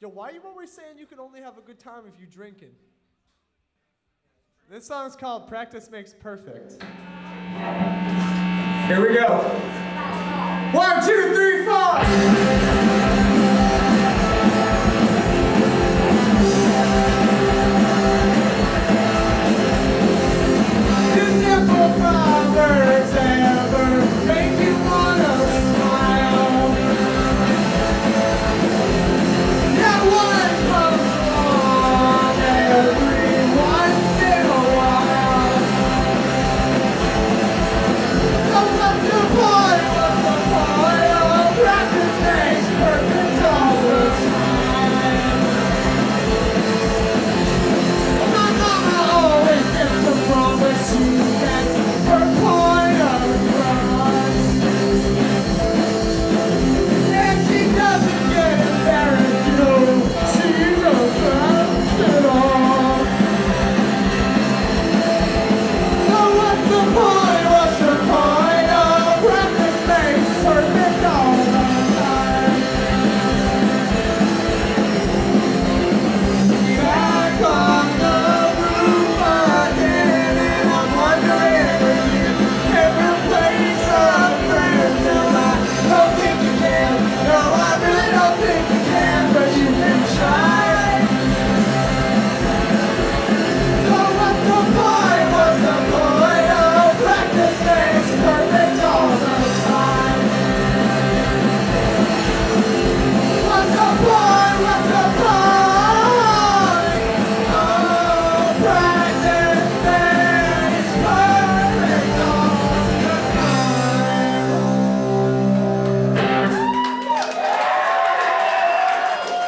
Yo, why are you always saying you can only have a good time if you're drinking? This song's called Practice Makes Perfect. Here we go. One, two, three, four.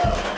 Woo!